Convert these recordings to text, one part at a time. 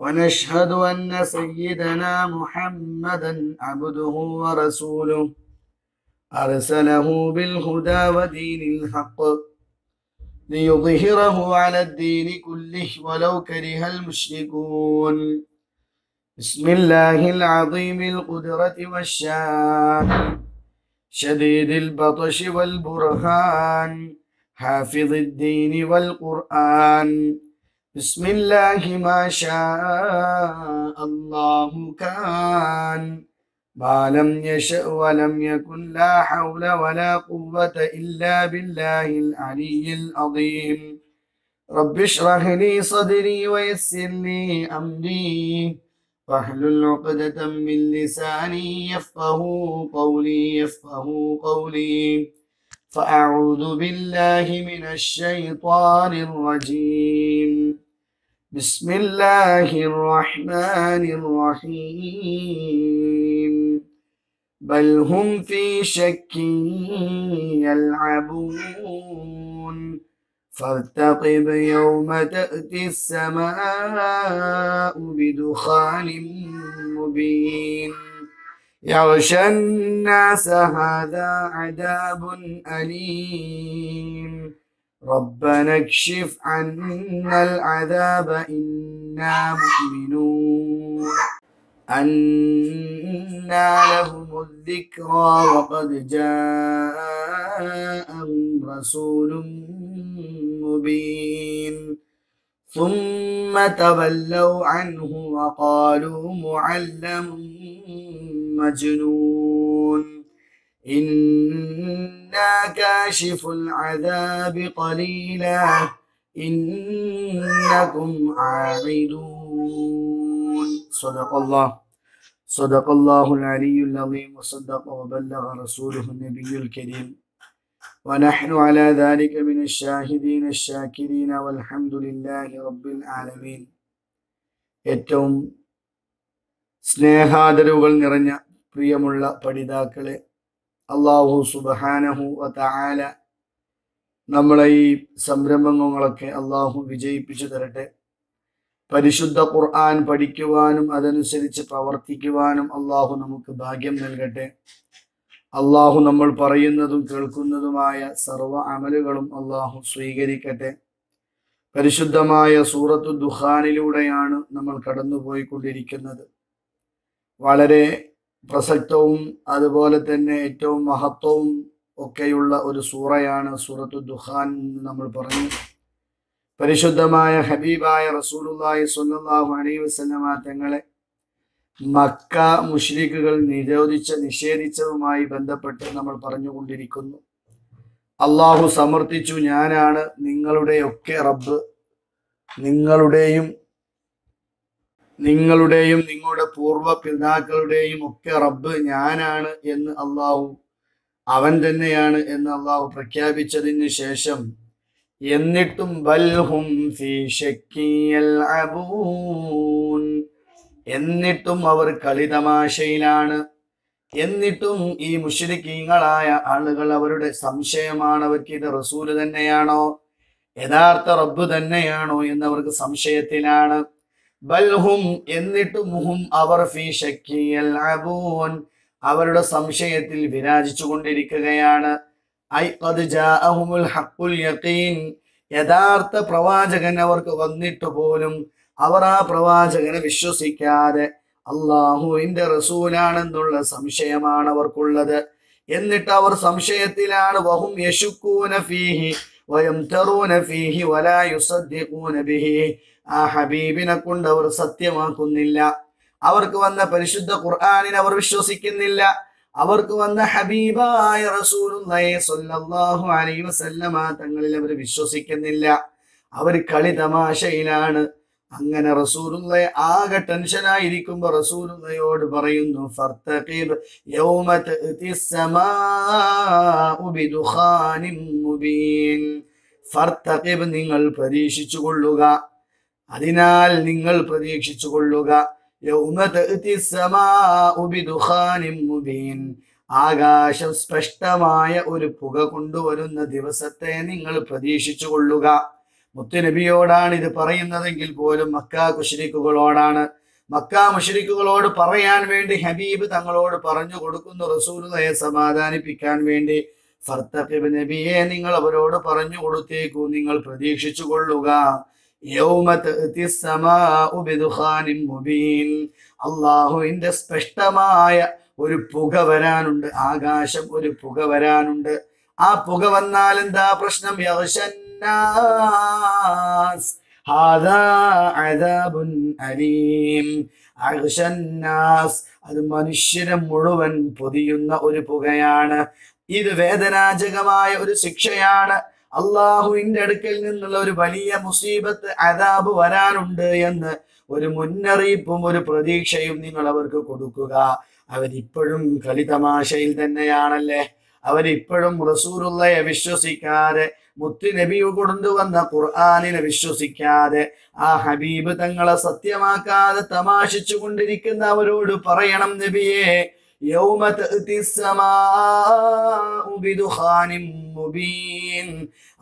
ونشهد أن سيدنا محمدا عبده ورسوله. أرسله بالهدى ودين الحق ليظهره على الدين كله ولو كره المشركون. بسم الله العظيم القدرة والشان شديد البطش والبرهان حافظ الدين والقرآن. بسم الله ما شاء الله كان. ما لم يشأ ولم يكن لا حول ولا قوة إلا بالله العلي العظيم. رب اشرح لي صدري ويسر لي أمري. واحلل عقدة من لساني يفقه قولي يفقه قولي. فأعوذ بالله من الشيطان الرجيم. بسم الله الرحمن الرحيم. بل هم في شك يلعبون. فارتقب يوم تأتي السماء بدخان مبين. يغشى الناس هذا عذاب أليم. ربنا اكشف عنا العذاب إنا مؤمنون. أنا لهم الذكرى وقد جاءهم رسول مبين. ثم تولوا عنه وقالوا معلم مجنون إنا كاشف العذاب قليلا إنكم عائدون صدق الله صدق الله العلي العظيم وصدق وبلغ رسوله النبي الكريم ونحن على ذلك من الشاهدين الشاكرين والحمد لله رب العالمين ഏറ്റവും സ്നേഹാദരവുകൾ നിറഞ്ഞ പ്രിയമുള്ള പഠിതാക്കളെ അള്ളാഹു സുബഹാനഹു വതആല നമ്മളെ ഈ സംരംഭങ്ങളൊക്കെ അള്ളാഹു വിജയിപ്പിച്ചു തരട്ടെ. പരിശുദ്ധ ഖുർആൻ പഠിക്കുവാനും അതനുസരിച്ച് പ്രവർത്തിക്കുവാനും അള്ളാഹു നമുക്ക് ഭാഗ്യം നൽകട്ടെ. അള്ളാഹു നമ്മൾ പറയുന്നതും കേൾക്കുന്നതുമായ സർവ അമലുകളും അള്ളാഹു സ്വീകരിക്കട്ടെ. പരിശുദ്ധമായ സൂറത്തു ദുഹാനിലൂടെയാണ് നമ്മൾ കടന്നുപോയിക്കൊണ്ടിരിക്കുന്നത്. വളരെ പ്രസക്തവും അതുപോലെ തന്നെ ഏറ്റവും മഹത്വവും ഒക്കെയുള്ള ഒരു സൂറയാണ് സൂറത്തു ദുഹാൻ എന്ന് നമ്മൾ പറഞ്ഞു. പരിശുദ്ധമായ ഹബീബായ റസൂലുള്ളാഹി സ്വല്ലല്ലാഹു അലൈഹി വസല്ലമ തങ്ങളെ മക്ക മുഷ്രിഖുകൾ നിരോധിച്ച നിഷേധിച്ചതുമായി ബന്ധപ്പെട്ട് നമ്മൾ പറഞ്ഞുകൊണ്ടിരിക്കുന്നു. അള്ളാഹു സമർത്ഥിച്ചു ഞാനാണ് നിങ്ങളുടെയൊക്കെ റബ്ബ്. നിങ്ങളുടെയും നിങ്ങളുടെയും നിങ്ങളുടെ പൂർവ പിതാക്കളുടെയും ഒക്കെ റബ്ബ് ഞാനാണ് എന്ന് അള്ളാഹു അവൻ തന്നെയാണ് എന്ന് അള്ളാഹു പ്രഖ്യാപിച്ചതിന് ശേഷം എന്നിട്ടും ബൽഹും എന്നിട്ടും അവർ കളിതമാശയിലാണ്. എന്നിട്ടും ഈ മുഷരിക്കീങ്ങളായ ആളുകൾ അവരുടെ സംശയമാണ് അവർക്ക് ഇത് റസൂൽ തന്നെയാണോ യഥാർത്ഥ റബ്ബ് തന്നെയാണോ എന്നവർക്ക് സംശയത്തിലാണ്. ബൽഹും എന്നിട്ട് മുഹും അവർ അവരുടെ സംശയത്തിൽ വിരാജിച്ചു കൊണ്ടിരിക്കുകയാണ്. യഥാർത്ഥ പ്രവാചകൻ അവർക്ക് വന്നിട്ട് പോലും അവർ ആ പ്രവാചകനെ വിശ്വസിക്കാതെ അള്ളാഹുവിന്റെ റസൂലാണെന്നുള്ള സംശയമാണ് അവർക്കുള്ളത്. എന്നിട്ട് അവർ സംശയത്തിലാണ്. വഹും യശുക്കൂന ഫീഹി. വയംതറൂന ഫീഹി വലാ യുസദ്ദിഖൂന ബിഹി. ആ ഹബീബിനെ കൊണ്ട് അവർ സത്യമാക്കുന്നില്ല. അവർക്ക് വന്ന പരിശുദ്ധ ഖുർആനിനെ അവർ വിശ്വസിക്കുന്നില്ല. അവർക്ക് വന്ന ഹബീബായ റസൂലുള്ളാഹി സ്വല്ലല്ലാഹു അലൈഹി വസല്ലമ തങ്ങളിൽ അവർ വിശ്വസിക്കുന്നില്ല. അവർ കളി തമാശയിലാണ്. അങ്ങനെ റസൂലുള്ള ആകെ ടെൻഷനായിരിക്കുമ്പോ റസൂലുള്ളയോട് പറയുന്നു ഫർത്തഖിബ് മുബീൻ. നിങ്ങൾ പ്രതീക്ഷിച്ചു കൊള്ളുക അതിനാൽ നിങ്ങൾ പ്രതീക്ഷിച്ചു കൊള്ളുക മുബീൻ. ആകാശം സ്പഷ്ടമായ ഒരു പുക കൊണ്ടുവരുന്ന ദിവസത്തെ നിങ്ങൾ പ്രതീക്ഷിച്ചു കൊള്ളുക മുത്തുനബിയോടാണ് ഇത് പറയുന്നതെങ്കിൽ പോലും മക്ക കുഷരിക്കുകളോടാണ് മക്ക മുഷരിക്കുകളോട് പറയാൻ വേണ്ടി ഹബീബ് തങ്ങളോട് പറഞ്ഞു കൊടുക്കുന്നു റസൂലുള്ളയെ സമാധാനിപ്പിക്കാൻ വേണ്ടി. ഫർത്തഖിബ് നബിയെ നിങ്ങൾ അവരോട് പറഞ്ഞു കൊടുത്തേക്കൂ നിങ്ങൾ പ്രതീക്ഷിച്ചു കൊള്ളുക. അള്ളാഹുവിന്റെ സ്പഷ്ടമായ ഒരു പുക വരാനുണ്ട് ആകാശം ഒരു പുക വരാനുണ്ട്. ആ പുക വന്നാൽ എന്താ പ്രശ്നം? യഗ്ഷന്നാസ് ഹാദാ അദാബുൻ അലീം അഗ്ഷന്നാസ് അത് മനുഷ്യരെ മുഴുവൻ പൊതിയുന്ന ഒരു പുകയാണ്. ഇത് വേദനാജകമായ ഒരു ശിക്ഷയാണ്. അള്ളാഹുവിന്റെ അടുക്കൽ നിന്നുള്ള ഒരു വലിയ മുസീബത്ത് അദാബ് വരാനുണ്ട് എന്ന് ഒരു മുന്നറിയിപ്പും ഒരു പ്രതീക്ഷയും നിങ്ങൾ അവർക്ക് കൊടുക്കുക. അവരിപ്പോഴും കളിതമാശയിൽ തന്നെയാണല്ലേ? അവരിപ്പോഴും റസൂറുള്ളയെ വിശ്വസിക്കാതെ മുത്തു നബി കൊണ്ടുവന്ന ഖുർആാനിനെ വിശ്വസിക്കാതെ ആ ഹബീബ് തങ്ങളെ സത്യമാക്കാതെ തമാശിച്ചു കൊണ്ടിരിക്കുന്ന അവരോട് പറയണം നബിയെ. യൗമ تأتي السماء بدخان മുബീൻ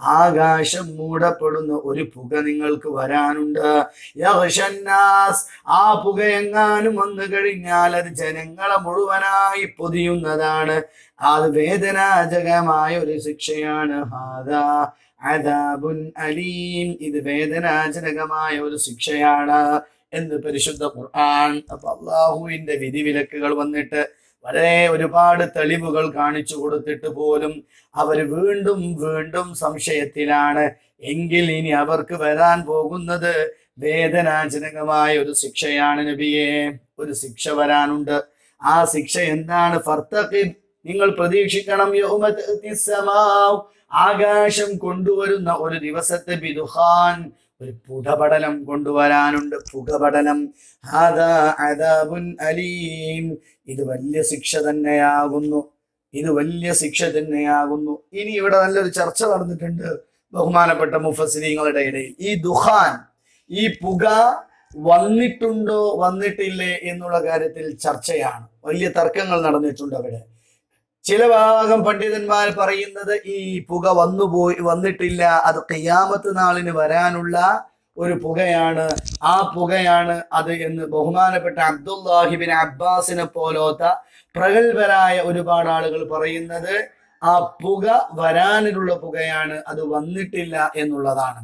ആകാശം മൂടപ്പെടുന്ന ഒരു പുക നിങ്ങൾക്ക് വരാനുണ്ട്. യഗ്ഷന്നാസ് ആ പുക എങ്ങാനും വന്നു കഴിഞ്ഞാൽ അത് ജനങ്ങളെ മുഴുവനായി പൊതിയുന്നതാണ്. അത് വേദനാജകമായ ഒരു ശിക്ഷയാണ്. ഹാദാ അദാബുൻ അലീം. ഇത് വേദനാജനകമായ ഒരു ശിക്ഷയാണ് എന്ന് പരിശുദ്ധ ഖുർആൻ അപ്പൊ അള്ളാഹുവിന്റെ വിധിവിലക്കുകൾ വന്നിട്ട് വളരെ ഒരുപാട് തെളിവുകൾ കാണിച്ചു കൊടുത്തിട്ട് പോലും അവർ വീണ്ടും വീണ്ടും സംശയത്തിലാണ്. എങ്കിൽ ഇനി അവർക്ക് വരാൻ പോകുന്നത് വേദനാജനകമായ ഒരു ശിക്ഷയാണ് നബിയെ. ഒരു ശിക്ഷ വരാനുണ്ട്. ആ ശിക്ഷ എന്താണ്? ഫർത്തഖിബ് നിങ്ങൾ പ്രതീക്ഷിക്കണം ആകാശം കൊണ്ടുവരുന്ന ഒരു ദിവസത്തെ ബിദുഖാൻ ഒരു പുകപടലം കൊണ്ടുവരാനുണ്ട്. പുകപടലം. അലീം. ഇത് വലിയ ശിക്ഷ തന്നെയാകുന്നു. ഇത് വലിയ ശിക്ഷ തന്നെയാകുന്നു. ഇനി ഇവിടെ നല്ലൊരു ചർച്ച നടന്നിട്ടുണ്ട് ബഹുമാനപ്പെട്ട മുഫസിനീങ്ങളുടെ ഇടയിൽ. ഈ ദുഹാൻ ഈ പുക വന്നിട്ടുണ്ടോ വന്നിട്ടില്ലേ എന്നുള്ള കാര്യത്തിൽ ചർച്ചയാണ്. വലിയ തർക്കങ്ങൾ നടന്നിട്ടുണ്ട് അവിടെ. ചില ഭാഗം പണ്ഡിതന്മാർ പറയുന്നത് ഈ പുക വന്നുപോയി വന്നിട്ടില്ല. അത് കയ്യാമത്ത് നാളിന് വരാനുള്ള ഒരു പുകയാണ്. ആ പുകയാണ് അത് എന്ന് ബഹുമാനപ്പെട്ട അബ്ദുല്ലാഹിബിൻ അബ്ബാസിനെ പോലോത്ത പ്രഗത്ഭരായ ഒരുപാട് ആളുകൾ പറയുന്നത് ആ പുക വരാനിലുള്ള പുകയാണ് അത് വന്നിട്ടില്ല എന്നുള്ളതാണ്.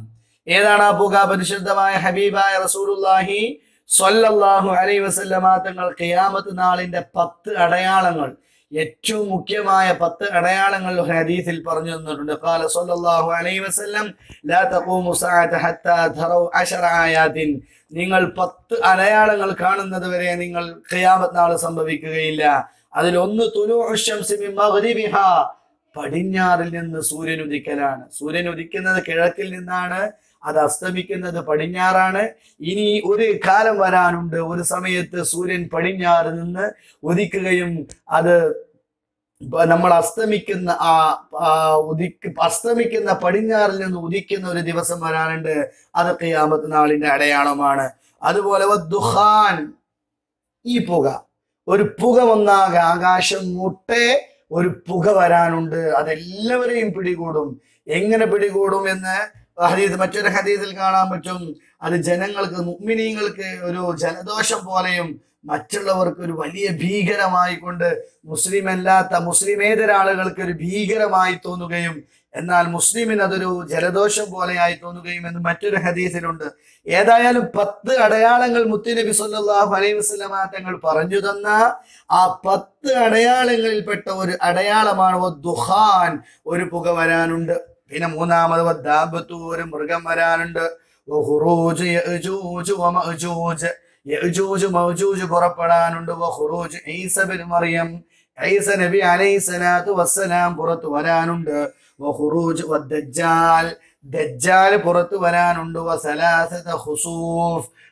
ഏതാണ് ആ പുക? പരിശുദ്ധമായ ഹബീബായ റസൂലുല്ലാഹി സ്വല്ലല്ലാഹു അലൈഹി വസല്ലമ തങ്ങൾ ഖിയാമത്ത് നാളിന്റെ പത്ത് അടയാളങ്ങൾ ഏറ്റവും മുഖ്യമായ പത്ത് അടയാളങ്ങൾ ഹദീസിൽ പറഞ്ഞു തന്നിട്ടുണ്ട്. ഖാല സല്ലല്ലാഹു അലൈഹി വസല്ലം ലാ തഖൂമു സഅത ഹത്താ തറൗ അശറ ആയാതിൻ നിങ്ങൾ പത്ത് അടയാളങ്ങൾ കാണുന്നത് വരെ നിങ്ങൾ ഖിയാമത്ത് നാൾ സംഭവിക്കുകയില്ല തുലൂഉ ശംസി മിൻ മഗ്രിബിഹാ. പടിഞ്ഞാറിൽ നിന്ന് സൂര്യൻ ഉദിക്കലാണ് സൂര്യൻ ഉദിക്കുന്നത് കിഴക്കിൽ നിന്നാണ് അത് അസ്തമിക്കുന്നത് പടിഞ്ഞാറാണ്. ഇനി ഒരു കാലം വരാനുണ്ട്. ഒരു സമയത്ത് സൂര്യൻ പടിഞ്ഞാറ് നിന്ന് ഉദിക്കുകയും അത് നമ്മൾ അസ്തമിക്കുന്ന ആ ഉദിക്ക് അസ്തമിക്കുന്ന പടിഞ്ഞാറിൽ നിന്ന് ഉദിക്കുന്ന ഒരു ദിവസം വരാനുണ്ട്. അത് ഖിയാമത്ത് നാളിന്റെ അടയാളമാണ്. അതുപോലെ ദുഹാൻ ഈ പുക. ഒരു പുക വന്നാകെ ആകാശം മുട്ടെ ഒരു പുക വരാനുണ്ട്. അതെല്ലാവരെയും പിടികൂടും. എങ്ങനെ പിടികൂടും എന്ന് ഹദീസ് മറ്റൊരു ഹദീസിൽ കാണാൻ പറ്റും. അത് ജനങ്ങൾക്ക് മുഗ്മിനീങ്ങൾക്ക് ഒരു ജലദോഷം പോലെയും മറ്റുള്ളവർക്ക് ഒരു വലിയ ഭീകരമായി കൊണ്ട് മുസ്ലിം അല്ലാത്ത മുസ്ലിമേതര ആളുകൾക്ക് ഒരു ഭീകരമായി തോന്നുകയും എന്നാൽ മുസ്ലിമിന് അതൊരു ജലദോഷം പോലെയായി തോന്നുകയും എന്ന് മറ്റൊരു ഹദീസിലുണ്ട്. ഏതായാലും പത്ത് അടയാളങ്ങൾ മുത്തുനബി സല്ലാഹു അലൈഹി വസല്ലമ തങ്ങൾ പറഞ്ഞു തന്ന ആ പത്ത് അടയാളങ്ങളിൽപ്പെട്ട ഒരു അടയാളമാണ് ദുഹാൻ ഒരു പുക വരാനുണ്ട്. പിന്നെ മൂന്നാമത് വദ്ദാബത്തൂര് ദാബത്തു മൃഗം വരാനുണ്ട്. പുറപ്പെടാനുണ്ട്. മറിയം. നബി പുറത്തു വരാനുണ്ട്. ദജ്ജാൽ. പുറത്തു വരാനുണ്ട്.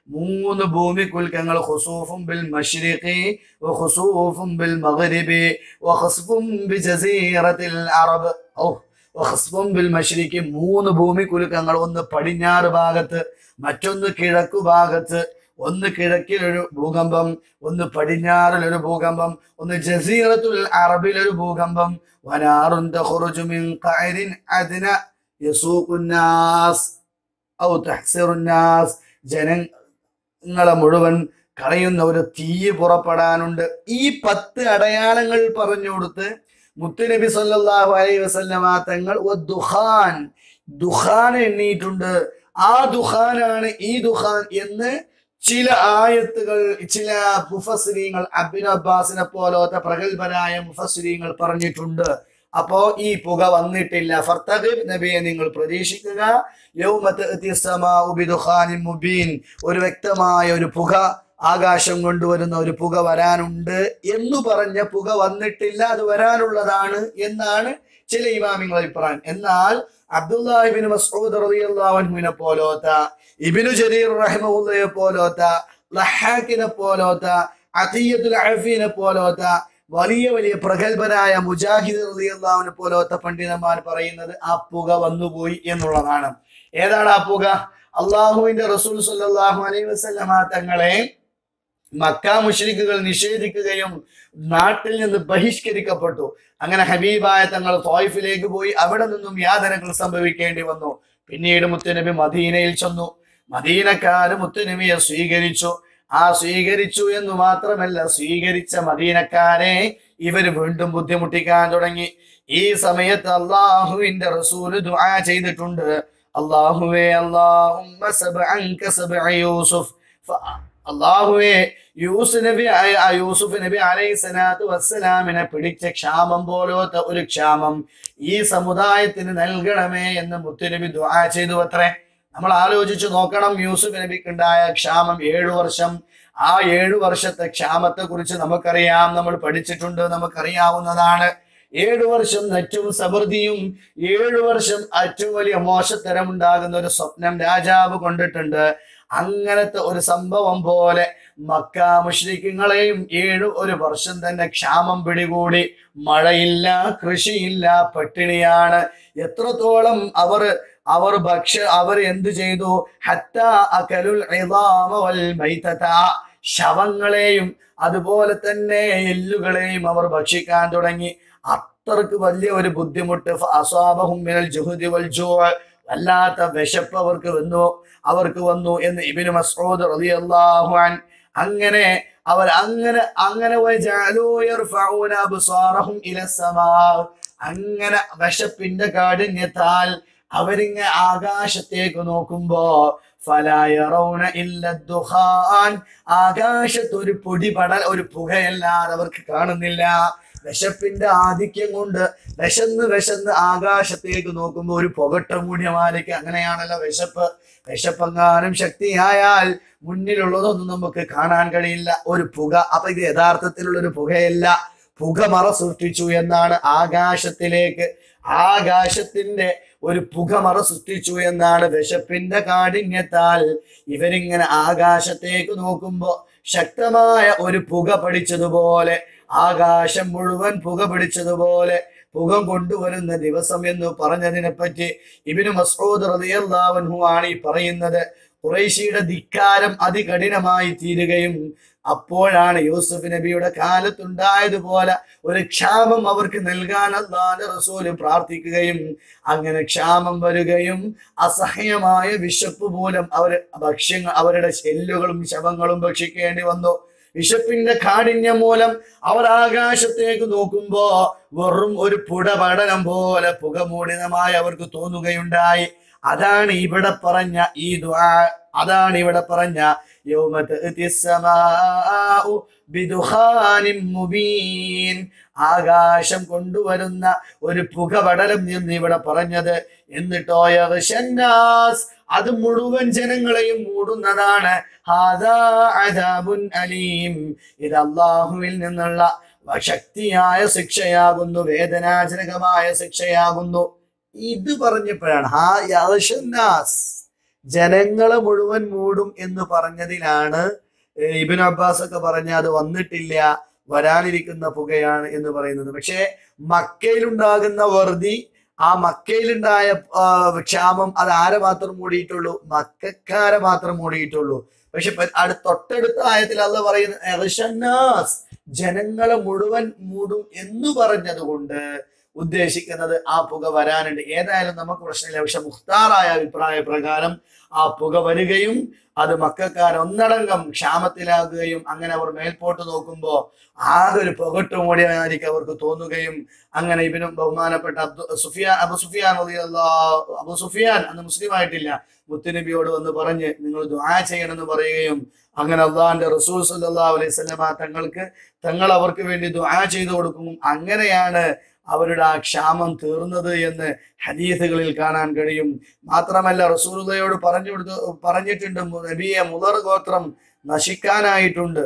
മൂന്ന് ഭൂമി കുൽക്കങ്ങൾ ഹുസൂഫും ബിൽ മഷ്രിഖി ബിൽ മഗ്രിബി ബി ജസീറത്തിൽ അറബ്. ഖസ്ഫും ബിൽ മഷ്രിഖി മൂന്ന് ഭൂമി കുലുക്കങ്ങൾ. ഒന്ന് പടിഞ്ഞാറ് ഭാഗത്ത് മറ്റൊന്ന് കിഴക്കു ഭാഗത്ത്. ഒന്ന് കിഴക്കിലൊരു ഭൂകമ്പം ഒന്ന് പടിഞ്ഞാറിലൊരു ഭൂകമ്പം ഒന്ന് ജസീറത്തുൽ അറബിലൊരു ഭൂകമ്പം. വനാറുൻ ഔ തഹ്സിറുന്നാസ് ജനങ്ങളെ മുഴുവൻ കളയുന്ന ഒരു തീ പുറപ്പെടാനുണ്ട്. ഈ പത്ത് അടയാളങ്ങൾ പറഞ്ഞു കൊടുത്ത് മുത്തുനബി സല്ലാഹു അലൈ വസല്ലമ തങ്ങൾ ദുഹാൻ ദുഹാൻ എണ്ണിയിട്ടുണ്ട്. ആ ദുഖാനാണ് ഈ ദുഹാൻ എന്ന് ചില ആയത്തുകൾ ചില മുഫസ്രീങ്ങൾ അബ്ബിൻ അബ്ബാസിനെ പോലത്തെ പ്രഗത്ഭരായ മുഫസ്രീങ്ങൾ പറഞ്ഞിട്ടുണ്ട്. അപ്പോ ഈ പുക വന്നിട്ടില്ല. ഫർത്തഖിബ് നബിയെ നിങ്ങൾ പ്രതീക്ഷിക്കുക. ഒരു വ്യക്തമായ ഒരു പുക ആകാശം കൊണ്ടുവരുന്ന ഒരു പുക വരാനുണ്ട് എന്ന് പറഞ്ഞ പുക വന്നിട്ടില്ല അത് വരാനുള്ളതാണ് എന്നാണ് ചില ഇമാമിങ്ങൾ അഭിപ്രായം. എന്നാൽ അബ്ദുല്ലാഹിബിൻ മസ്ഊദ് റളിയല്ലാഹു അൻഹുവിനെ പോലോത്ത ഇബിനു ജരീർ റഹ്മുല്ലയെ പോലോത്ത ലഹാക്കിനെ പോലോത്ത അതീയത്തുൽ അഫീനെ പോലോത്ത വലിയ വലിയ പ്രഗത്ഭനായ മുജാഹിദ് റളിയല്ലാഹുവിനെ പോലോത്ത പണ്ഡിതന്മാർ പറയുന്നത് ആ പുക വന്നുപോയി എന്നുള്ളതാണ്. ഏതാണ് ആ പുക? അള്ളാഹുവിന്റെ റസൂൽ സല്ലല്ലാഹു അലൈഹി വസല്ലമ തങ്ങളെ മക്ക മുഷരിക്കുകൾ നിഷേധിക്കുകയും നാട്ടിൽ നിന്ന് ബഹിഷ്കരിക്കപ്പെട്ടു. അങ്ങനെ ഹബീബായ തങ്ങൾ തോയിഫിലേക്ക് പോയി അവിടെ നിന്നും യാതനകൾ സംഭവിക്കേണ്ടി വന്നു. പിന്നീട് മുത്തുനബി മദീനയിൽ ചെന്നു. മദീനക്കാര് മുത്തുനബിയെ സ്വീകരിച്ചു. ആ സ്വീകരിച്ചു എന്ന് മാത്രമല്ല സ്വീകരിച്ച മദീനക്കാരെ ഇവർ വീണ്ടും ബുദ്ധിമുട്ടിക്കാൻ തുടങ്ങി. ഈ സമയത്ത് അള്ളാഹുവിന്റെ റസൂൽ ദുആ ചെയ്തിട്ടുണ്ട്. അള്ളാഹുവേ ഫ- അള്ളാഹുവേ യൂസുഫ് നബി യൂസുഫ് നബി അലൈഹി സ്വലാത്തു വസ്സലാമിനെ പിടിച്ച ക്ഷാമം പോലത്തെ ഒരു ക്ഷാമം ഈ സമുദായത്തിന് നൽകണമേ എന്ന് മുത്തുനബി ദുആ ചെയ്തു അത്രേ. നമ്മൾ ആലോചിച്ചു നോക്കണം യൂസുഫ് നബിക്ക് ഉണ്ടായ ക്ഷാമം ഏഴു വർഷം. ആ ഏഴു വർഷത്തെ ക്ഷാമത്തെ കുറിച്ച് നമുക്കറിയാം നമ്മൾ പഠിച്ചിട്ടുണ്ട് നമുക്കറിയാവുന്നതാണ്. ഏഴു വർഷം ഏറ്റവും സമൃദ്ധിയും ഏഴു വർഷം ഏറ്റവും വലിയ മോശത്തരം ഉണ്ടാകുന്ന ഒരു സ്വപ്നം രാജാവ് കൊണ്ടിട്ടുണ്ട്. അങ്ങനത്തെ ഒരു സംഭവം പോലെ മക്ക മുഷ്രിക്കുകളെയും ഏഴു ഒരു വർഷം തന്നെ ക്ഷാമം പിടികൂടി. മഴയില്ല കൃഷിയില്ല പട്ടിണിയാണ്. എത്രത്തോളം അവർ അവർ ഭക്ഷ അവർ എന്തു ചെയ്തു? ഹത്ത അകലുൽ ശവങ്ങളെയും അതുപോലെ തന്നെ എല്ലുകളെയും അവർ ഭക്ഷിക്കാൻ തുടങ്ങി. അത്രയ്ക്ക് വലിയ ഒരു ബുദ്ധിമുട്ട്. വല്ലാത്ത വിശപ്പ് അവർക്ക് വന്നു. അവർക്ക് വന്നു എന്ന് ഇബിന് മസ്ഊദ് റളിയല്ലാഹു അൻ അങ്ങനെ അവർ അങ്ങനെ അങ്ങനെ അങ്ങനെ വിശപ്പിന്റെ കാഠിന്യത്താൽ അവരിങ്ങ ആകാശത്തേക്ക് നോക്കുമ്പോ ഫലായറൗണ ഇല്ല ദുഹാൻ. ആകാശത്ത് ഒരു പൊടിപടൽ ഒരു പുകയല്ലാതെ അവർക്ക് കാണുന്നില്ല. വിശപ്പിന്റെ ആധിക്യം കൊണ്ട് വിശന്ന് വിശന്ന് ആകാശത്തേക്ക് നോക്കുമ്പോൾ ഒരു പുകട്ട മൂടിയ മാലയ്ക്ക് അങ്ങനെയാണല്ലോ വിശപ്പ്. വിശപ്പെങ്ങാനും ശക്തിയായാൽ മുന്നിലുള്ളതൊന്നും നമുക്ക് കാണാൻ കഴിയില്ല. ഒരു പുക. അപ്പൊ ഇത് യഥാർത്ഥത്തിലുള്ള ഒരു പുകയല്ല പുകമറ സൃഷ്ടിച്ചു എന്നാണ് ആകാശത്തിലേക്ക്. ആകാശത്തിന്റെ ഒരു പുകമറ സൃഷ്ടിച്ചു എന്നാണ് വിശപ്പിന്റെ കാഠിന്യത്താൽ ഇവരിങ്ങനെ ആകാശത്തേക്ക് നോക്കുമ്പോ ശക്തമായ ഒരു പുക പഠിച്ചതുപോലെ ആകാശം മുഴുവൻ പുക പിടിച്ചതുപോലെ പുക കൊണ്ടുവരുന്ന ദിവസം എന്ന് പറഞ്ഞതിനെ പറ്റി ഇബിന് മസ്ഊദ് റളിയല്ലാഹു ആണ് ഈ പറയുന്നത്. ഖുറൈശിയുടെ ധിക്കാരം അതികഠിനമായി തീരുകയും അപ്പോഴാണ് യൂസുഫ് നബിയുടെ കാലത്തുണ്ടായതുപോലെ ഒരു ക്ഷാമം അവർക്ക് നൽകാൻ അള്ളാഹുവിന്റെ റസൂൽ പ്രാർത്ഥിക്കുകയും അങ്ങനെ ക്ഷാമം വരികയും അസഹ്യമായ വിശപ്പ് മൂലം അവർ ഭക്ഷ്യങ്ങൾ അവരുടെ ശെല്ലുകളും ശവങ്ങളും ഭക്ഷിക്കേണ്ടി വന്നു. വിശപ്പിന്റെ കാഠിന്യം മൂലം അവർ ആകാശത്തേക്ക് നോക്കുമ്പോ വെറും ഒരു പുടപടനം പോലെ പുകമൂടിതമായി അവർക്ക് തോന്നുകയുണ്ടായി. അതാണ് ഇവിടെ പറഞ്ഞ ഈ അതാണ് ഇവിടെ പറഞ്ഞ ആകാശം കൊണ്ടുവരുന്ന ഒരു പുകപടലം എന്ന് ഇവിടെ പറഞ്ഞത്. എന്നിട്ടോ ഷന്നാസ് അത് മുഴുവൻ ജനങ്ങളെയും മൂടുന്നതാണ്. അലീം. ഇത് അള്ളാഹുവിൽ നിന്നുള്ള ശക്തിയായ ശിക്ഷയാകുന്നു വേദനാജനകമായ ശിക്ഷയാകുന്നു. ഇത് പറഞ്ഞപ്പോഴാണ് ഹാ ജനങ്ങളെ മുഴുവൻ മൂടും എന്ന് പറഞ്ഞതിലാണ് ഇബിൻ അബ്ബാസ് ഒക്കെ പറഞ്ഞ അത് വന്നിട്ടില്ല വരാനിരിക്കുന്ന പുകയാണ് എന്ന് പറയുന്നത്. പക്ഷേ മക്കയിലുണ്ടാകുന്ന വെറുതി ആ മക്കയിലുണ്ടായ ക്ഷാമം അത് ആരെ മാത്രം മൂടിയിട്ടുള്ളൂ? മക്കാരെ മാത്രം മൂടിയിട്ടുള്ളൂ. പക്ഷെ തൊട്ടടുത്ത ആയത്തിൽ അല്ല പറയുന്നത് ജനങ്ങളെ മുഴുവൻ മൂടും എന്ന് പറഞ്ഞത് കൊണ്ട് ഉദ്ദേശിക്കുന്നത് ആ പുക വരാനുണ്ട്. ഏതായാലും നമുക്ക് പ്രശ്നമില്ല. പക്ഷെ മുഖ്താറായ അഭിപ്രായ പ്രകാരം ആ പുക വരികയും അത് മക്കാർ ഒന്നടങ്കം ക്ഷാമത്തിലാകുകയും അങ്ങനെ അവർ മേൽപോട്ട് നോക്കുമ്പോൾ ആകെ ഒരു പുകട്ട് മൂടിയായിരിക്കും അവർക്ക് തോന്നുകയും അങ്ങനെ ഇവനും ബഹുമാനപ്പെട്ട അബ്ദു സുഫിയാൻ അബു സുഫിയാൻ അബു സുഫിയാൻ അന്ന് മുസ്ലിം ആയിട്ടില്ല മുത്തുനബിയോട് വന്ന് പറഞ്ഞ് നിങ്ങൾ ദുആ ചെയ്യണമെന്ന് പറയുകയും അങ്ങനെ അള്ളാഹിന്റെ റസൂൽ സല്ലാ അലൈഹി സ്വലമ തങ്ങൾക്ക് തങ്ങൾ അവർക്ക് വേണ്ടി ദുആ ചെയ്തു കൊടുക്കും. അങ്ങനെയാണ് അവരുടെ ആ ക്ഷാമം തീർന്നത് എന്ന് ഹദീസുകളിൽ കാണാൻ കഴിയും. മാത്രമല്ല റസൂലുള്ളയോട് പറഞ്ഞു കൊടുത്ത് പറഞ്ഞിട്ടുണ്ട് നബിയെ മുതർ ഗോത്രം നശിക്കാനായിട്ടുണ്ട്.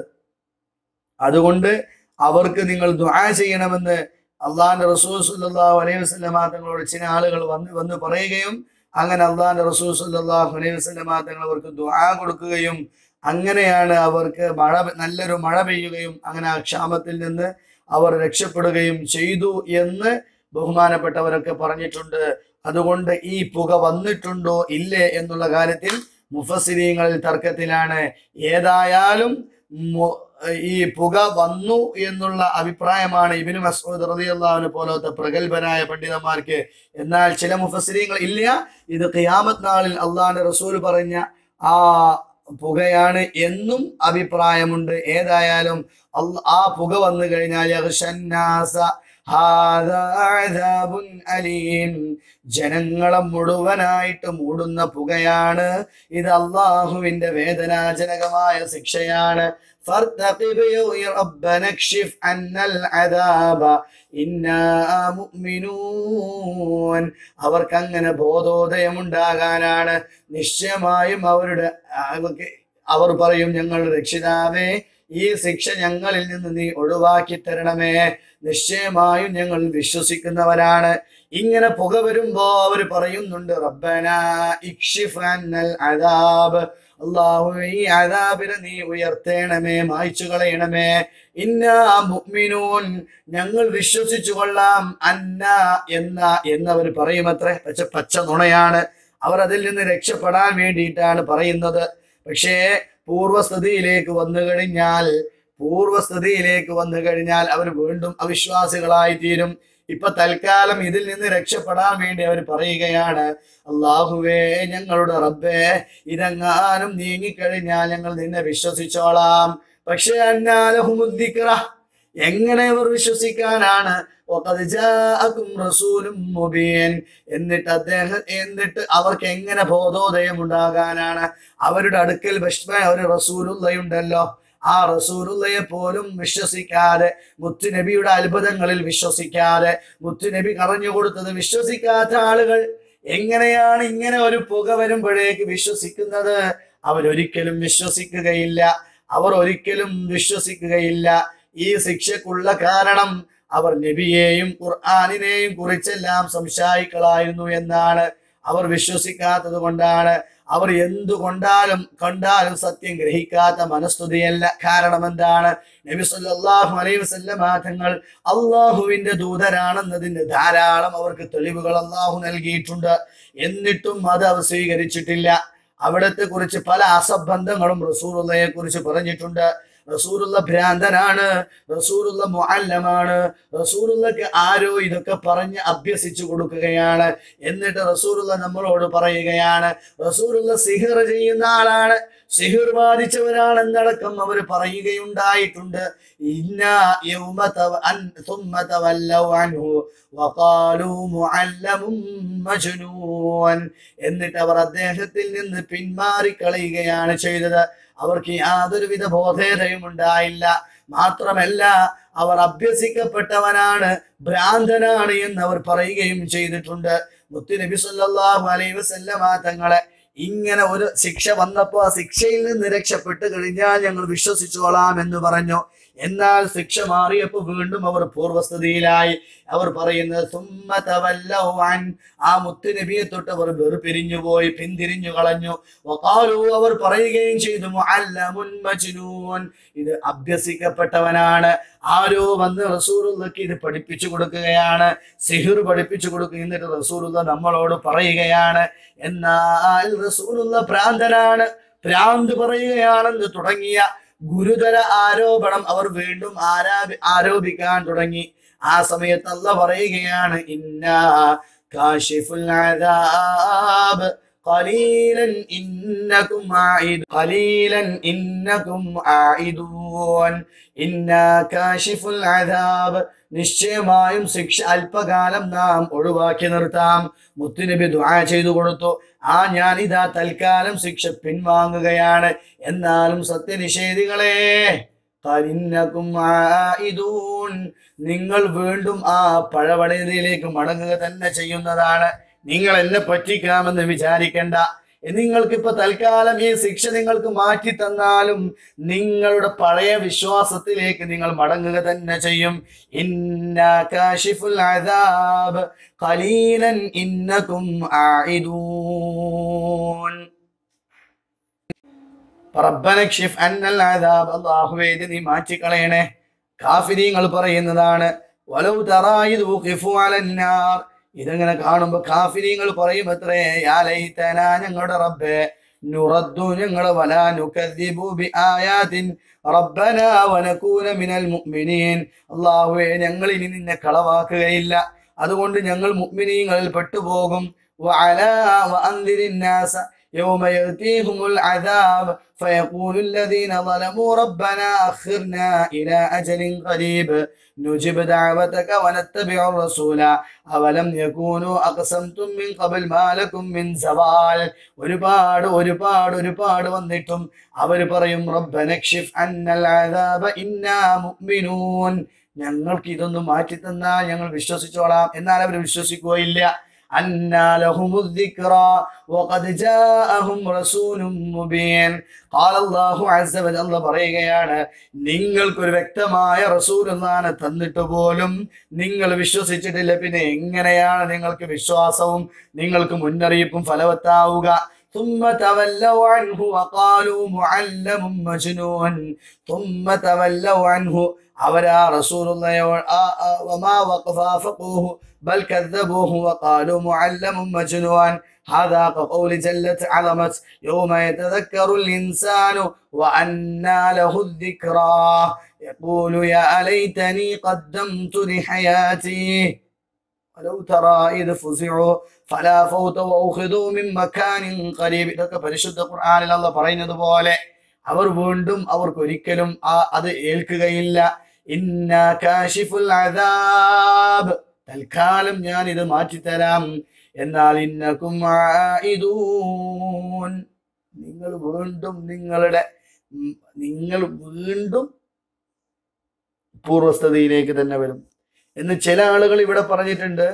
അതുകൊണ്ട് അവർക്ക് നിങ്ങൾ ദുആ ചെയ്യണമെന്ന് അള്ളാഹാന്റെ റസൂൽ സല്ലാഹു അലൈഹി വസല്ലമ തങ്ങളോട് ചില ആളുകൾ വന്ന് വന്ന് പറയുകയും അങ്ങനെ അള്ളാഹാന്റെ റസൂൽ സല്ലാഹു അലൈഹി വസല്ലമ തങ്ങൾ അവർക്ക് ദുആ കൊടുക്കുകയും അങ്ങനെയാണ് അവർക്ക് മഴ നല്ലൊരു മഴ പെയ്യുകയും അങ്ങനെ ആ ക്ഷാമത്തിൽ നിന്ന് അവർ രക്ഷപ്പെടുകയും ചെയ്തു എന്ന് ബഹുമാനപ്പെട്ടവരൊക്കെ പറഞ്ഞിട്ടുണ്ട്. അതുകൊണ്ട് ഈ പുക വന്നിട്ടുണ്ടോ ഇല്ലേ എന്നുള്ള കാര്യത്തിൽ മുഫസിരീങ്ങളിൽ തർക്കത്തിലാണ്. ഏതായാലും ഈ പുക വന്നു എന്നുള്ള അഭിപ്രായമാണ് ഇബിന് മസൂദ് റളിയല്ലാഹു പോലത്തെ പ്രഗത്ഭനായ പണ്ഡിതന്മാർക്ക്. എന്നാൽ ചില മുഫസിരീങ്ങൾ ഇല്ല. ഇത് ഖിയാമത്ത് നാളിൽ അള്ളാഹിന്റെ റസൂൽ പറഞ്ഞ ആ പുകയാണ് എന്നും അഭിപ്രായമുണ്ട്. ഏതായാലും ആ പുക വന്നു കഴിഞ്ഞാൽ ജനങ്ങളെ മുഴുവനായിട്ട് മൂടുന്ന പുകയാണ്. ഇത് അള്ളാഹുവിന്റെ വേദനാജനകമായ ശിക്ഷയാണ്. فارتقب يا ربنا اكشف عنا العذاب إنا مؤمنون അവർക്ക് അങ്ങനെ ബോധോദയമുണ്ടാകാനാണ് നിശ്ചയമായും അവരുടെ അവർക്ക് അവർ പറയും ഞങ്ങളുടെ രക്ഷിതാവേ ഈ ശിക്ഷ ഞങ്ങളിൽ നിന്ന് നീ ഒഴിവാക്കി തരണമേ നിശ്ചയമായും ഞങ്ങൾ വിശ്വസിക്കുന്നവരാണ് ഇങ്ങനെ പുക വരുമ്പോ അവർ പറയുന്നുണ്ട് റബ്ബന ഇക്ഷിഫ് അന്നൽ അദാബ് അള്ളാഹു ഈ ആദാബിനെ നീ ഉയർത്തേണമേ മായ്ച്ചു കളയണമേ ഇന്ന മുഅ്മിനൂൻ ഞങ്ങൾ വിശ്വസിച്ചു കൊള്ളാം. അന്ന എന്ന എന്നവർ പറയുമത്രേ പക്ഷെ പച്ച നുണയാണ്. അവർ അതിൽ നിന്ന് രക്ഷപ്പെടാൻ വേണ്ടിയിട്ടാണ് പറയുന്നത്. പക്ഷേ പൂർവസ്ഥിതിയിലേക്ക് വന്നു കഴിഞ്ഞാൽ പൂർവസ്ഥിതിയിലേക്ക് വന്നു കഴിഞ്ഞാൽ അവർ വീണ്ടും അവിശ്വാസികളായി തീരും ഇപ്പൊ തൽക്കാലം ഇതിൽ നിന്ന് രക്ഷപ്പെടാൻ വേണ്ടി അവർ പറയുകയാണ് അള്ളാഹുവേ ഞങ്ങളുടെ റബ്ബേ ഇതെങ്ങാനും നീങ്ങിക്കഴിഞ്ഞാൽ ഞങ്ങൾ നിന്നെ വിശ്വസിച്ചോളാം. പക്ഷേ അന്നാലഹുമുദ്ദിക്ര എങ്ങനെ ഇവർ വിശ്വസിക്കാനാണ്? എന്നിട്ട് അദ്ദേഹം എന്നിട്ട് അവർക്ക് എങ്ങനെ ബോധോദയം ഉണ്ടാകാനാണ് അവരുടെ അടുക്കൽ ഭക്ഷ്മ ഒരു റസൂലുള്ളയുണ്ടല്ലോ. ആ റസൂലുള്ളയെ പോലും വിശ്വസിക്കാതെ മുത്തു നബിയുടെ അത്ഭുതങ്ങളിൽ വിശ്വസിക്കാതെ മുത്തുനബി പറഞ്ഞു കൊടുത്തത് വിശ്വസിക്കാത്ത ആളുകൾ എങ്ങനെയാണ് ഇങ്ങനെ ഒരു പുക വരുമ്പോഴേക്ക് വിശ്വസിക്കുന്നത്? അവരൊരിക്കലും വിശ്വസിക്കുകയില്ല. അവർ ഒരിക്കലും വിശ്വസിക്കുകയില്ല. ഈ ശിക്ഷക്കുള്ള കാരണം അവർ നബിയെയും ഖുർആാനിനെയും കുറിച്ചെല്ലാം സംശയിക്കളായിരുന്നു എന്നാണ്. അവർ വിശ്വസിക്കാത്തത് കൊണ്ടാണ് അവർ എന്തു കൊണ്ടാലും കണ്ടാലും സത്യം ഗ്രഹിക്കാത്ത മനസ്തുതിയല്ല. കാരണം എന്താണ്? നബി സല്ലല്ലാഹു അലൈഹി വസ്ല്ല തങ്ങൾ അള്ളാഹുവിന്റെ ദൂതരാണെന്നതിന് ധാരാളം അവർക്ക് തെളിവുകൾ അള്ളാഹു നൽകിയിട്ടുണ്ട്. എന്നിട്ടും അത് അവർ സ്വീകരിച്ചിട്ടില്ല. അവിടത്തെ കുറിച്ച് പല അസംബന്ധങ്ങളും റസൂറുള്ളയെ കുറിച്ച് പറഞ്ഞിട്ടുണ്ട്. റസൂറുള്ള ഭ്രാന്തനാണ് റസൂറുള്ള മുഅല്ലമാണ് റസൂറുള്ളക്ക് ആരോ ഇതൊക്കെ പറഞ്ഞ് അഭ്യസിച്ചു കൊടുക്കുകയാണ്. എന്നിട്ട് റസൂറുള്ള നമ്മളോട് പറയുകയാണ് റസൂറുള്ള സിഹിർ ചെയ്യുന്ന ആളാണ് സിഹിർ ബാധിച്ചവരാണെന്നടക്കം അവർ പറയുകയുണ്ടായിട്ടുണ്ട്. എന്നിട്ട് അവർ അദ്ദേഹത്തിൽ നിന്ന് പിന്മാറിക്കളയുകയാണ് ചെയ്തത്. അവർക്ക് യാതൊരുവിധ ബോധേതയും ഉണ്ടായില്ല മാത്രമല്ല അവർ അഭ്യസിക്കപ്പെട്ടവനാണ് ഭ്രാന്തനാണ് എന്ന് അവർ പറയുകയും ചെയ്തിട്ടുണ്ട്. മുത്തുനബി സല്ലാഹു അലൈ വസല്ലമ തങ്ങളെ ഇങ്ങനെ ഒരു ശിക്ഷ വന്നപ്പോ ആ ശിക്ഷയിൽ നിന്ന് രക്ഷപ്പെട്ട് കഴിഞ്ഞാൽ ഞങ്ങൾ വിശ്വസിച്ചോളാം എന്ന് പറഞ്ഞു. എന്നാൽ ശിക്ഷ മാറിയപ്പോ വീണ്ടും അവർ പൂർവസ്ഥിതിയിലായി. അവർ പറയുന്നത് സുമ്മ ആ അൻ. നബിയെ തൊട്ട് അവർ വെറുപിരിഞ്ഞു പോയി പിന്തിരിഞ്ഞു കളഞ്ഞു. അവർ പറയുകയും ചെയ്തു മജ്നൂൻ. ഇത് അഭ്യസിക്കപ്പെട്ടവനാണ്. ആരോ വന്ന് റസൂറുള്ളക്ക് ഇത് പഠിപ്പിച്ചു കൊടുക്കുകയാണ്. സിഹിർ പഠിപ്പിച്ചു കൊടുക്കുക എന്നിട്ട് റസൂലുള്ള നമ്മളോട് പറയുകയാണ് എന്നാൽ റസൂലുള്ള ഭ്രാന്തനാണ് ഭ്രാന്ത് പറയുകയാണെന്ന് തുടങ്ങിയ ഗുരുതര ആരോപണം അവർ വീണ്ടും ആരാപി ആരോപിക്കാൻ തുടങ്ങി. ആ സമയത്ത് അല്ല പറയുകയാണ് ഇന്നാ കാശിഫുൽ ആദാബ് ഖലീലൻ ഇന്നകും ആയിദ് ഖലീലൻ ഇന്നകും ആയിദൂൻ ഇന്നാ കാശിഫുൽ നിശ്ചയമായും ശിക്ഷ അല്പകാലം നാം ഒഴിവാക്കി നിർത്താം. മുത്തുനബി ദുആ ചെയ്തു കൊടുത്തു. ആ ഞാൻ ഇതാ തൽക്കാലം ശിക്ഷ പിൻവാങ്ങുകയാണ്. എന്നാലും സത്യനിഷേധികളെ നിങ്ങൾ വീണ്ടും ആ പഴവടയിലേക്ക് മടങ്ങുക തന്നെ ചെയ്യുന്നതാണ്. നിങ്ങൾ എന്നെ പറ്റിക്കാമെന്ന് വിചാരിക്കണ്ട. നിങ്ങൾക്ക് ഇപ്പൊ തൽക്കാലം ഈ ശിക്ഷ നിങ്ങൾക്ക് മാറ്റി തന്നാലും നിങ്ങളുടെ പഴയ വിശ്വാസത്തിലേക്ക് നിങ്ങൾ മടങ്ങുക തന്നെ ചെയ്യും. നീ മാറ്റിക്കളയണേ. കാഫിരീങ്ങൾ പറയുന്നതാണ് വലൗ തറായി ഇതിങ്ങനെ കാണുമ്പോൾ കാഫിരിങ്ങൾ പറയും എത്രേ? യാലൈത്തന ഞങ്ങളുടെ റബ്ബേ നുറദ്ദു ഞങ്ങൾ വലാ നുകദ്ദിബു ബിആയാതിൻ റബ്ബന വനകൂന മിനൽ മുഅ്മിനീൻ. അല്ലാഹുവേ ഞങ്ങൾ ഇനി നിന്നെ കളവാക്കുകയില്ല. അതുകൊണ്ട് ഞങ്ങൾ മുഅ്മിനീങ്ങളിൽ പെട്ടുപോകും. വഅലാ വഅന്ദിരിൻ നാസ يوم يأتيهم العذاب فيقول الذين ظلموا ربنا أخرنا إلى أجل قريب نجب دعوتك ونتبع الرسول أولم يكونوا أقسمتم من قبل ما لكم من زوال ഒരുപാട് ഒരുപാട് ഒരുപാട് വന്നിട്ടും അവർ പറയും റബ്ബനക്ഷിഫ് അന്നൽ അദാബ ഇന്നാ മുഅ്മിനൂൻ ഞങ്ങൾക്ക് ഇതൊന്നും മാറ്റി തന്നാൽ ഞങ്ങൾ വിശ്വസിച്ചോളാം എന്നാൽ അവർ വിശ്വസിക്കുകയില്ല أنى لهم الذكرى وقد جاءهم رسول مبين قال الله عز وجل الله പറയുകയാണ് നിങ്ങൾക്കൊരു വ്യക്തമായ റസൂൽ എന്നാണ് തന്നിട്ട് പോലും നിങ്ങൾ വിശ്വസിച്ചിട്ടില്ല പിന്നെ എങ്ങനെയാണ് നിങ്ങൾക്ക് വിശ്വാസവും നിങ്ങൾക്ക് മുന്നറിയിപ്പും ഫലവത്താവുക ثم تولوا عنه وقالوا معلم مجنون ثم تولوا عنه അവരാ റസൂലുള്ളയോ വമാ വഖഫാഫഖൂഹു بل كذبوه وقالوا معلم مجنون هذا كقول جلت عظمت يوم يتذكر الإنسان وأنى له الذكرى يقول يا ليتني قدمت لحياتي ولو ترى إذ فزعوا فلا فوت وأخذوا من مكان قريب ഇതൊക്കെ പരിശുദ്ധ ഖുർആനിൽ അല്ല പറയുന്നത് പോലെ അവർ വീണ്ടും അവർക്ക് ഒരിക്കലും ആ അത് ഏൽക്കുകയില്ല ഇന്ന അദാബ്. തൽക്കാലം ഞാൻ ഇത് മാറ്റിത്തരാം. എന്നാൽ ഇന്നക്കും നിങ്ങൾ വീണ്ടും നിങ്ങളുടെ നിങ്ങൾ വീണ്ടും പൂർവസ്ഥതയിലേക്ക് തന്നെ വരും. എന്ന് ചില ആളുകൾ ഇവിടെ പറഞ്ഞിട്ടുണ്ട്.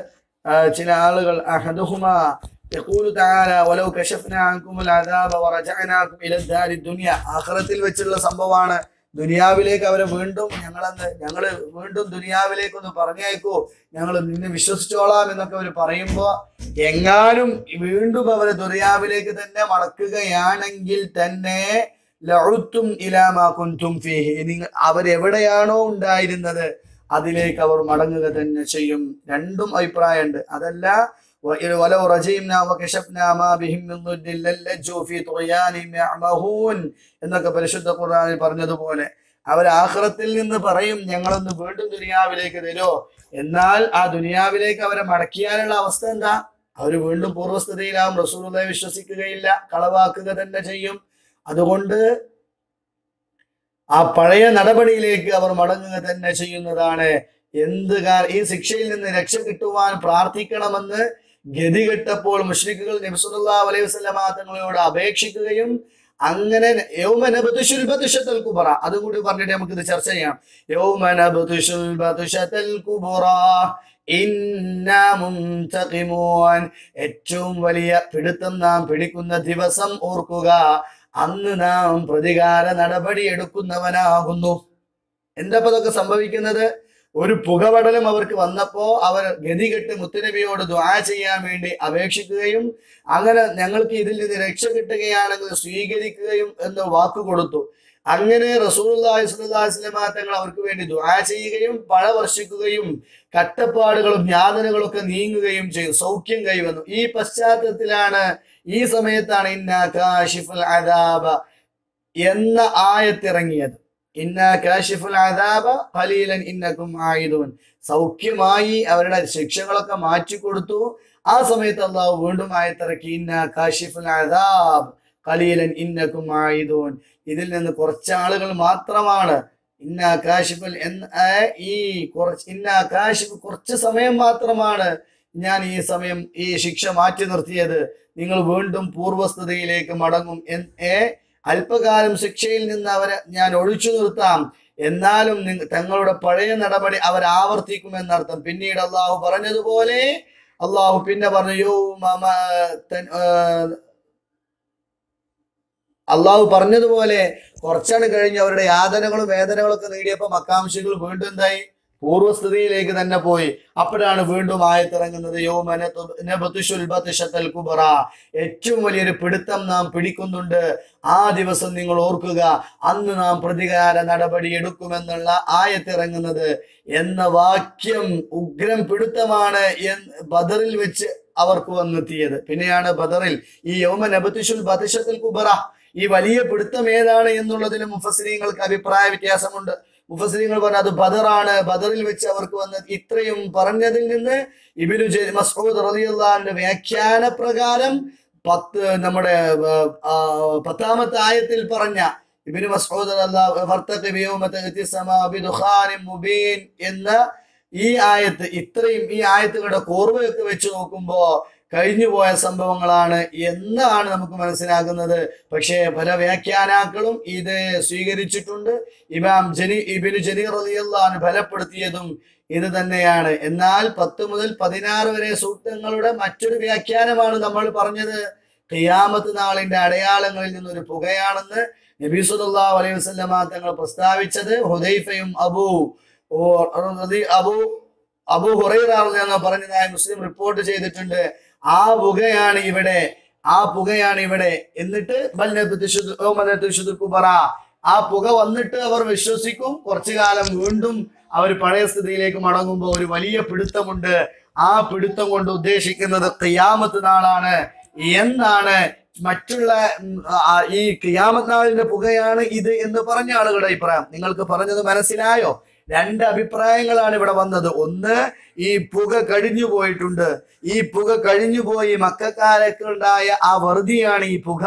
ചില ആളുകൾ അഹദുഹുമ യഖൂലു തആല വലൗ അദാബ ആഖിറത്തിൽ വെച്ചുള്ള സംഭവമാണ് ദുനിയാവിലേക്ക് അവരെ വീണ്ടും ഞങ്ങളെന്ന് ഞങ്ങൾ വീണ്ടും ദുനിയാവിലേക്ക് ഒന്ന് പറഞ്ഞയക്കൂ ഞങ്ങൾ നിന്നെ വിശ്വസിച്ചോളാം എന്നൊക്കെ അവർ പറയുമ്പോ എങ്ങാനും വീണ്ടും അവരെ ദുനിയാവിലേക്ക് തന്നെ മടക്കുകയാണെങ്കിൽ തന്നെ ലഴുത്തും ഇലാമാക്കും നിങ്ങൾ അവരെവിടെയാണോ ഉണ്ടായിരുന്നത് അതിലേക്ക് അവർ മടങ്ങുക തന്നെ ചെയ്യും. രണ്ടും അഭിപ്രായമുണ്ട്. അതല്ല എന്നൊക്കെ പരിശുദ്ധ ഖുർആനിൽ പറഞ്ഞതുപോലെ. അവർ ആഹ്റത്തിൽ നിന്ന് പറയും ഞങ്ങളൊന്ന് വീണ്ടും ദുനിയാവിലേക്ക് തരോ എന്നാൽ ആ ദുനിയാവിലേക്ക് അവരെ മടക്കിയാനുള്ള അവസ്ഥ എന്താ? അവർ വീണ്ടും പൂർവസ്ഥിതിയിലാവും റസൂലുള്ളയെ വിശ്വസിക്കുകയില്ല കളവാക്കുക തന്നെ ചെയ്യും. അതുകൊണ്ട് ആ പഴയ നടപടിയിലേക്ക് അവർ മടങ്ങുക തന്നെ ചെയ്യുന്നതാണ്. എന്ത് ഈ ശിക്ഷയിൽ നിന്ന് രക്ഷ കിട്ടുവാൻ പ്രാർത്ഥിക്കണമെന്ന് ഗതികെട്ടപ്പോൾ മുഷ്രിഖുകൾ നബ്സുല്ലാ അലൈഹി തങ്ങളോട് അപേക്ഷിക്കുകയും അങ്ങനെ അതുകൂടി കുബറ. പറഞ്ഞിട്ട് നമുക്ക് ഇത് ചർച്ച ചെയ്യാം. കുബറ. ഏറ്റവും വലിയ പിടുത്തം നാം പിടിക്കുന്ന ദിവസം ഓർക്കുക. അന്ന് നാം പ്രതികാര നടപടി എടുക്കുന്നവനാകുന്നു. എന്താ ഇതൊക്കെ സംഭവിക്കുന്നത്? ഒരു പുകവടലും അവർക്ക് വന്നപ്പോ അവർ ഗതികെട്ട് മുത്തനബിയോട് ദ്വാ ചെയ്യാൻ വേണ്ടി അപേക്ഷിക്കുകയും അങ്ങനെ ഞങ്ങൾക്ക് ഇതിൽ നിന്ന് രക്ഷ കിട്ടുകയാണെങ്കിൽ സ്വീകരിക്കുകയും എന്ന് വാക്ക് കൊടുത്തു. അങ്ങനെ അലൈഹി തങ്ങൾ അവർക്ക് വേണ്ടി ദുആ ചെയ്യുകയും പഴ വർഷിക്കുകയും കട്ടപ്പാടുകളും യാതനകളും ഒക്കെ നീങ്ങുകയും ചെയ്യും സൗഖ്യം കൈവന്നു. ഈ പശ്ചാത്തലത്തിലാണ് ഈ സമയത്താണ് ഇന്നാ കാശിഫുൽ അദാബ എന്ന ആയത്തിറങ്ങിയത്. സൗഖ്യമായി അവരുടെ ശിക്ഷകളൊക്കെ മാറ്റി കൊടുത്തു. ആ സമയത്ത് അള്ളാഹു വീണ്ടും ആയത്തിറക്കി ഇന്ന കാശിഫുൽ അദാബ് കലീലൻ ഇന്നക്കും ആയുധോൻ ഇതിൽ നിന്ന് കുറച്ച് ആളുകൾ മാത്രമാണ്. ഇന്ന കാശിഫുൽ എന്ന ഈ കുറച്ച് ഇന്ന കാശിഫ് കുറച്ച് സമയം മാത്രമാണ് ഞാൻ ഈ സമയം ഈ ശിക്ഷ മാറ്റി നിർത്തിയത്. നിങ്ങൾ വീണ്ടും പൂർവസ്ഥതയിലേക്ക് മടങ്ങും എന്ന് ഏ അല്പകാലം ശിക്ഷയിൽ നിന്ന് അവരെ ഞാൻ ഒഴിച്ചു നിർത്താം. എന്നാലും തങ്ങളുടെ പഴയ നടപടി അവർ ആവർത്തിക്കും എന്നർത്ഥം പിന്നീട് അള്ളാഹു പറഞ്ഞതുപോലെ അള്ളാഹു പിന്നെ പറഞ്ഞു അള്ളാഹു പറഞ്ഞതുപോലെ കുറച്ചാണ് കഴിഞ്ഞ് അവരുടെ യാതനകളും വേദനകളും ഒക്കെ നേടിയപ്പോൾ മക്കാംശികൾ വീണ്ടും എന്തായി? പൂർവസ്ഥിതിയിലേക്ക് തന്നെ പോയി. അപ്പോഴാണ് വീണ്ടും ആയത്തിറങ്ങുന്നത്. യൗമന തുബ- നബതുഷുൽ ബത്ഷത്തൽ കുബറ ഏറ്റവും വലിയൊരു പിടുത്തം നാം പിടിക്കുന്നുണ്ട്. ആ ദിവസം നിങ്ങൾ ഓർക്കുക അന്ന് നാം പ്രതികാര നടപടി എടുക്കുമെന്നുള്ള ആയത്തിറങ്ങുന്നത്. എന്ന വാക്യം ഉഗ്രം പിടുത്തമാണ് ബദറിൽ വെച്ച് അവർക്ക് വന്നെത്തിയത്. പിന്നെയാണ് ബദറിൽ ഈ യൗമ നബതുഷുൽ ബത്ഷത്തൽ കുബറ ഈ വലിയ പിടുത്തം ഏതാണ് എന്നുള്ളതിന് മുഫസിനീങ്ങൾക്ക് അഭിപ്രായ വ്യത്യാസമുണ്ട്. മുഫസിനീങ്ങൾ പറഞ്ഞ അത് ബദറാണ്. ബദറിൽ വെച്ച് അവർക്ക് വന്ന് ഇത്രയും പറഞ്ഞതിൽ നിന്ന് ഇബിനു മസ്ഊദ് റതിയുള്ളാന്റെ വ്യാഖ്യാന പ്രകാരം പത്ത് നമ്മുടെ പത്താമത്തെ ആയത്തിൽ പറഞ്ഞ ഇബിനു മുബീൻ എന്ന ഈ ആയത്ത് ഇത്രയും ഈ ആയത്തുകളുടെ കോർവയൊക്കെ വെച്ച് നോക്കുമ്പോ കഴിഞ്ഞുപോയ സംഭവങ്ങളാണ് എന്നാണ് നമുക്ക് മനസ്സിലാകുന്നത്. പക്ഷേ പല വ്യാഖ്യാനാക്കളും ഇത് സ്വീകരിച്ചിട്ടുണ്ട്. ഇമാം ജനി ഇബിനു ജനി റളിയല്ലാഹു ഫലപ്പെടുത്തിയതും ഇത് തന്നെയാണ്. എന്നാൽ പത്ത് മുതൽ പതിനാറ് വരെ സൂക്തങ്ങളുടെ മറ്റൊരു വ്യാഖ്യാനമാണ് നമ്മൾ പറഞ്ഞത്. ഖിയാമത്ത് നാളിന്റെ അടയാളങ്ങളിൽ നിന്നൊരു പുകയാണെന്ന് നബി സുല്ലാ അലൈഹി വസല്ലമ തങ്ങൾ പ്രസ്താവിച്ചത് ഹുദൈഫയും അബു അബു അബു അബൂ അബൂ ഹുറൈറ എന്ന് പറഞ്ഞതായി മുസ്ലിം റിപ്പോർട്ട് ചെയ്തിട്ടുണ്ട്. ആ പുകയാണ് ഇവിടെ ആ പുകയാണ് ഇവിടെ. എന്നിട്ട് കുബറ ആ പുക വന്നിട്ട് അവർ വിശ്വസിക്കും. കുറച്ചു കാലം വീണ്ടും അവർ പഴയ സ്ഥിതിയിലേക്ക് മടങ്ങുമ്പോൾ ഒരു വലിയ പിടുത്തമുണ്ട്. ആ പിടുത്തം കൊണ്ട് ഉദ്ദേശിക്കുന്നത് ക്രിയാമത്ത് നാളാണ്. എന്നാണ് മറ്റുള്ള ഈ ക്രിയാമത്ത് നാളിന്റെ പുകയാണ് ഇത് എന്ന് പറഞ്ഞ ആളുകളുടെ അഭിപ്രായം. നിങ്ങൾക്ക് പറഞ്ഞത് മനസ്സിലായോ? രണ്ട് അഭിപ്രായങ്ങളാണ് ഇവിടെ വന്നത്. ഒന്ന് ഈ പുക കഴിഞ്ഞു പോയിട്ടുണ്ട്. ഈ പുക കഴിഞ്ഞു പോയി മക്കാരക്കുണ്ടായ ആ വെറുതിയാണ് ഈ പുക.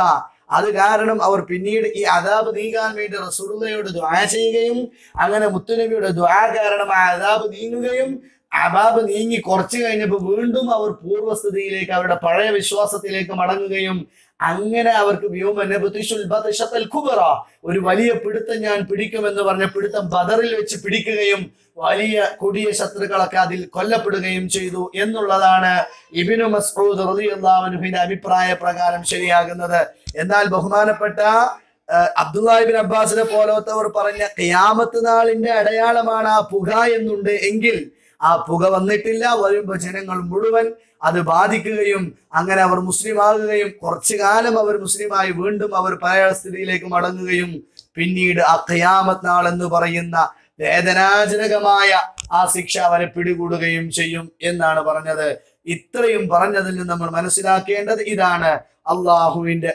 അത് കാരണം അവർ പിന്നീട് ഈ അതാബ് നീങ്ങാൻ വേണ്ടി റസൂലുള്ളയോട് ദ്വാ ചെയ്യുകയും അങ്ങനെ മുത്തുനബിയുടെ ദ്വാ കാരണം ആ അതാബ് നീങ്ങുകയും അബാബ് നീങ്ങി കുറച്ചു കഴിഞ്ഞപ്പോൾ വീണ്ടും അവർ പൂർവസ്ഥിതിയിലേക്ക് അവരുടെ പഴയ വിശ്വാസത്തിലേക്ക് മടങ്ങുകയും അങ്ങനെ അവർക്ക് വ്യോമനെ ബുദ്ധിഷുൽ ബത്ഷത്തൽ കുബറ ഒരു വലിയ പിടുത്തം ഞാൻ പിടിക്കുമെന്ന് പറഞ്ഞ പിടുത്തം ബദറിൽ വെച്ച് പിടിക്കുകയും വലിയ കൊടിയ ശത്രുക്കളൊക്കെ അതിൽ കൊല്ലപ്പെടുകയും ചെയ്തു എന്നുള്ളതാണ് ഇബിനു മസ്ഊദ് റളിയല്ലാഹുവിന്റെ അഭിപ്രായ പ്രകാരം ശരിയാകുന്നത്. എന്നാൽ ബഹുമാനപ്പെട്ട അബ്ദുല്ലാഹിബിൻ അബ്ബാസിനെ പോലത്തവർ പറഞ്ഞ ഖിയാമത്ത് നാളിന്റെ അടയാളമാണ് ആ പുക എന്നുണ്ട് എങ്കിൽ ആ പുക വന്നിട്ടില്ല. വരുമ്പോ ജനങ്ങൾ മുഴുവൻ അത് ബാധിക്കുകയും അങ്ങനെ അവർ മുസ്ലിം ആകുകയും കുറച്ചു കാലം അവർ മുസ്ലിമായി വീണ്ടും അവർ പഴയ സ്ഥിതിയിലേക്ക് മടങ്ങുകയും പിന്നീട് ആ ഖയാമത് നാൾ എന്ന് പറയുന്ന വേദനാജനകമായ ആ ശിക്ഷ അവരെ പിടികൂടുകയും ചെയ്യും എന്നാണ് പറഞ്ഞത്. ഇത്രയും പറഞ്ഞതിൽ നിന്ന് നമ്മൾ മനസ്സിലാക്കേണ്ടത് ഇതാണ്. അള്ളാഹുവിന്റെ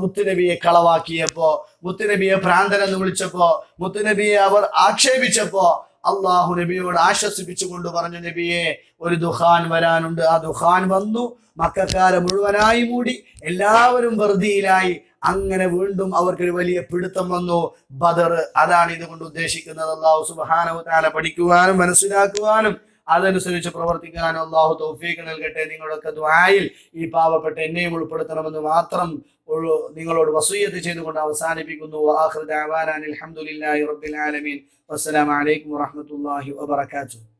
മുത്തുനബിയെ കളവാക്കിയപ്പോ മുത്തുനബിയെ ഭ്രാന്തൻ എന്ന് വിളിച്ചപ്പോ മുത്തുനബിയെ അവർ ആക്ഷേപിച്ചപ്പോ അള്ളാഹു നബിയോട് ആശ്വസിപ്പിച്ചുകൊണ്ട് പറഞ്ഞു നബിയെ ഒരു ദുഹാൻ വരാനുണ്ട്. ആ ദുഹാൻ വന്നു. മക്കാരെ മുഴുവനായി മൂടി എല്ലാവരും വെറുതിയിലായി. അങ്ങനെ വീണ്ടും അവർക്കൊരു വലിയ പിടുത്തം വന്നു. ബദർ അതാണ് ഇതുകൊണ്ട് ഉദ്ദേശിക്കുന്നത്. അള്ളാഹു സുബാനവ താല പഠിക്കുവാനും മനസ്സിലാക്കുവാനും അതനുസരിച്ച് പ്രവർത്തിക്കാനും അള്ളാഹു തൗഫീഖ് നൽകട്ടെ. നിങ്ങളൊക്കെ ദ്വായിൽ ഈ പാവപ്പെട്ട എന്നെയും ഉൾപ്പെടുത്തണമെന്ന് മാത്രം നിങ്ങളോട് വസൂയത്ത് ചെയ്തുകൊണ്ട് അവസാനിപ്പിക്കുന്നു. അലഹമുല്ലാ റബ്ബിൽ ആലമീൻ. വസ്സലാമു അലൈക്കും വറഹ്മത്തുള്ളാഹി വബറകാതുഹു.